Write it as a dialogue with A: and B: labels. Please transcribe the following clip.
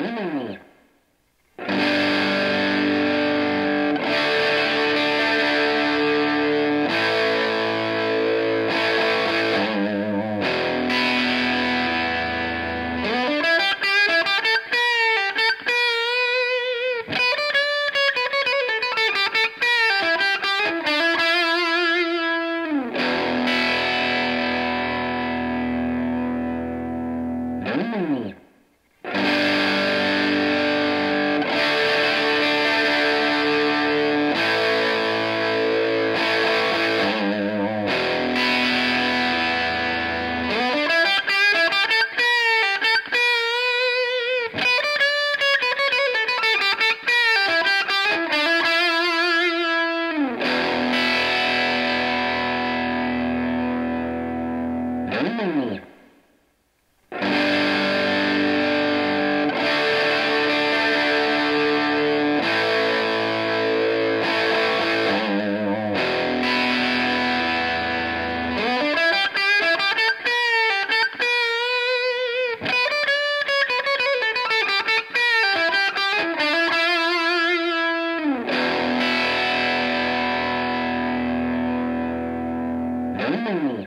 A: Mmh. Mm.